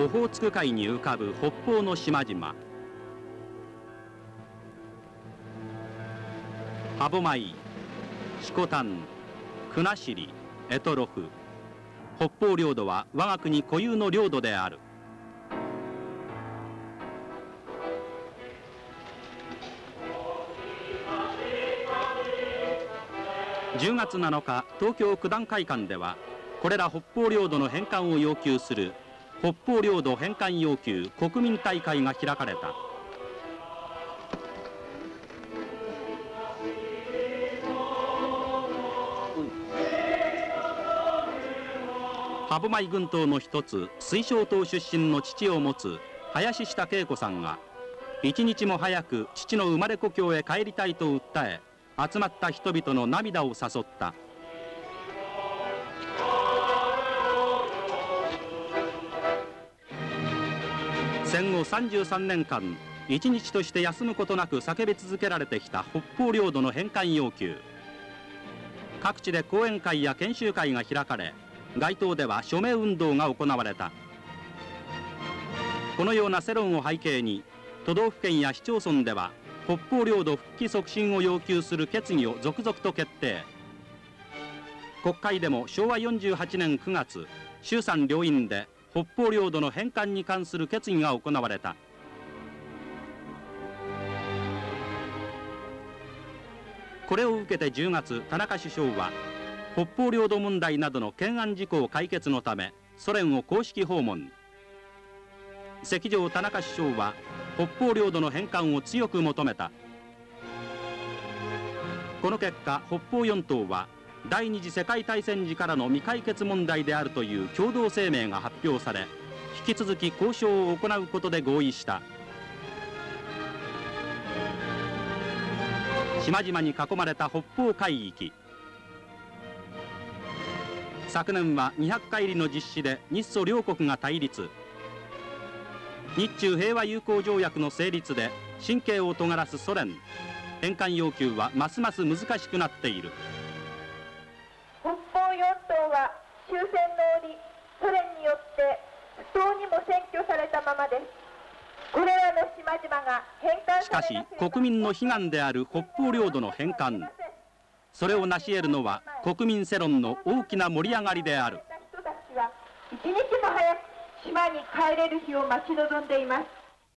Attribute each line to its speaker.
Speaker 1: オホーツク海に浮かぶ北方の島々。歯舞色丹国後択捉北方領土は我が国固有の領土である。10月7日東京九段会館ではこれら北方領土の返還を要求する北方領土返還要求国民大会が開かれた。歯舞群島の一つ水晶島出身の父を持つ林下恵子さんが一日も早く父の生まれ故郷へ帰りたいと訴え集まった人々の涙を誘った。戦後33年間一日として休むことなく叫び続けられてきた北方領土の返還要求。各地で講演会や研修会が開かれ街頭では署名運動が行われた。このような世論を背景に都道府県や市町村では北方領土復帰促進を要求する決議を続々と決定。国会でも昭和48年9月衆参両院で北方領土の返還に関する決議が行われた。これを受けて10月田中首相は北方領土問題などの懸案事項解決のためソ連を公式訪問。赤条田中首相は北方領土の返還を強く求めた。この結果北方四島は第二次世界大戦時からの未解決問題であるという共同声明が発表され引き続き交渉を行うことで合意した。島々に囲まれた北方海域。昨年は200回りの実施で日ソ両国が対立。日中平和友好条約の成立で神経を尖らすソ連。返還要求はますます難しくなっている。しかし国民の悲願である北方領土の返還。それを成し得るのは国民世論の大きな盛り上がりである。
Speaker 2: 人たちは一日も早く島に帰れる日を待ち望んでいます。